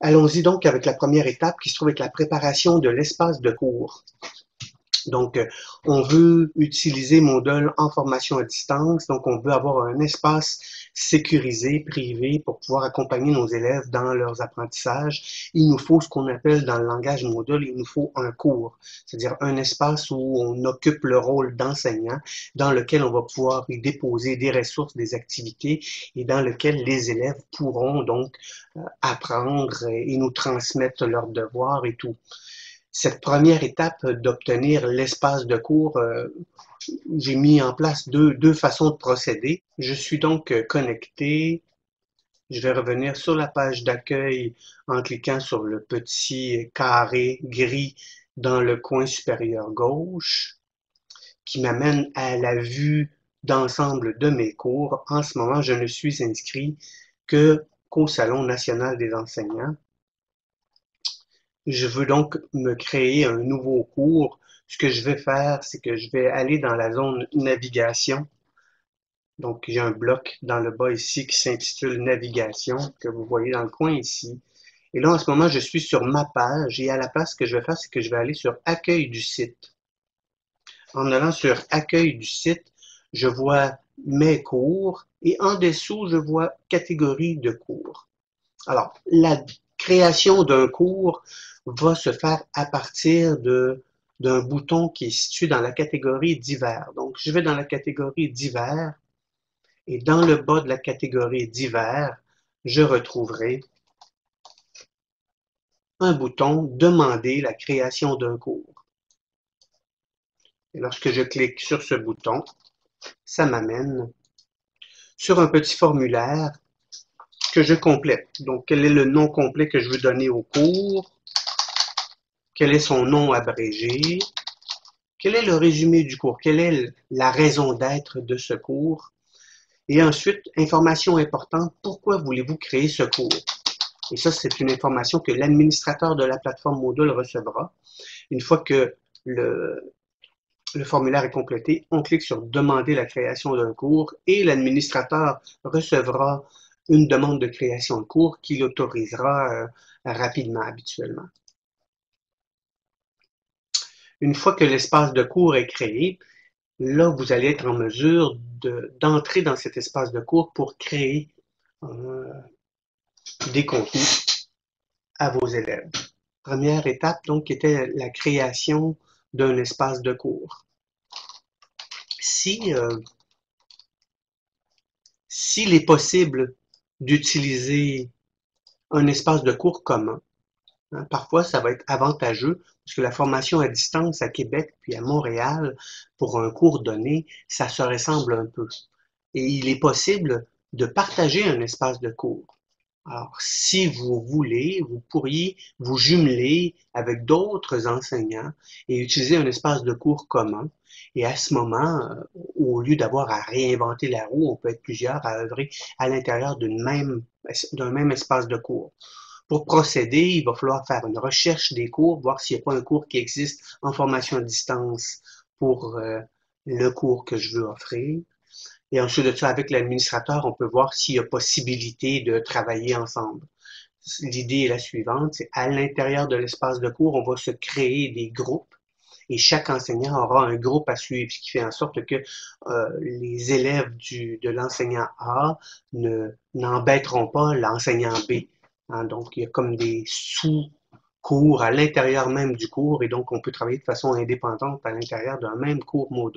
Allons-y donc avec la première étape qui se trouve avec la préparation de l'espace de cours. Donc, euh, on veut utiliser Moodle en formation à distance. Donc, on veut avoir un espace sécurisé, privé, pour pouvoir accompagner nos élèves dans leurs apprentissages. Il nous faut ce qu'on appelle dans le langage Moodle, il nous faut un cours, c'est-à-dire un espace où on occupe le rôle d'enseignant, dans lequel on va pouvoir y déposer des ressources, des activités, et dans lequel les élèves pourront donc euh, apprendre et nous transmettre leurs devoirs et tout cette première étape d'obtenir l'espace de cours, euh, j'ai mis en place deux, deux façons de procéder. Je suis donc connecté. Je vais revenir sur la page d'accueil en cliquant sur le petit carré gris dans le coin supérieur gauche qui m'amène à la vue d'ensemble de mes cours. En ce moment, je ne suis inscrit que qu'au Salon national des enseignants. Je veux donc me créer un nouveau cours. Ce que je vais faire, c'est que je vais aller dans la zone navigation. Donc, j'ai un bloc dans le bas ici qui s'intitule Navigation, que vous voyez dans le coin ici. Et là, en ce moment, je suis sur ma page et à la place, ce que je vais faire, c'est que je vais aller sur Accueil du site. En allant sur Accueil du site, je vois mes cours et en dessous, je vois Catégorie de cours. Alors, la création d'un cours va se faire à partir d'un bouton qui est situé dans la catégorie divers. Donc, je vais dans la catégorie divers et dans le bas de la catégorie divers, je retrouverai un bouton Demander la création d'un cours. Et lorsque je clique sur ce bouton, ça m'amène sur un petit formulaire que je complète. Donc, quel est le nom complet que je veux donner au cours? Quel est son nom abrégé? Quel est le résumé du cours? Quelle est la raison d'être de ce cours? Et ensuite, information importante, pourquoi voulez-vous créer ce cours? Et ça, c'est une information que l'administrateur de la plateforme Moodle recevra. Une fois que le, le formulaire est complété, on clique sur Demander la création d'un cours et l'administrateur recevra une demande de création de cours qu'il autorisera euh, rapidement habituellement. Une fois que l'espace de cours est créé, là, vous allez être en mesure d'entrer dans cet espace de cours pour créer euh, des contenus à vos élèves. Première étape, donc, était la création d'un espace de cours. Si euh, s'il est possible d'utiliser un espace de cours commun, Hein, parfois, ça va être avantageux parce que la formation à distance à Québec puis à Montréal pour un cours donné, ça se ressemble un peu. Et il est possible de partager un espace de cours. Alors, si vous voulez, vous pourriez vous jumeler avec d'autres enseignants et utiliser un espace de cours commun. Et à ce moment, euh, au lieu d'avoir à réinventer la roue, on peut être plusieurs à œuvrer à l'intérieur d'un même, même espace de cours. Pour procéder, il va falloir faire une recherche des cours, voir s'il n'y a pas un cours qui existe en formation à distance pour euh, le cours que je veux offrir. Et ensuite de ça, avec l'administrateur, on peut voir s'il y a possibilité de travailler ensemble. L'idée est la suivante, c'est à l'intérieur de l'espace de cours, on va se créer des groupes et chaque enseignant aura un groupe à suivre, ce qui fait en sorte que euh, les élèves du, de l'enseignant A ne n'embêteront pas l'enseignant B. Hein, donc, il y a comme des sous-cours à l'intérieur même du cours et donc on peut travailler de façon indépendante à l'intérieur d'un même cours Moodle.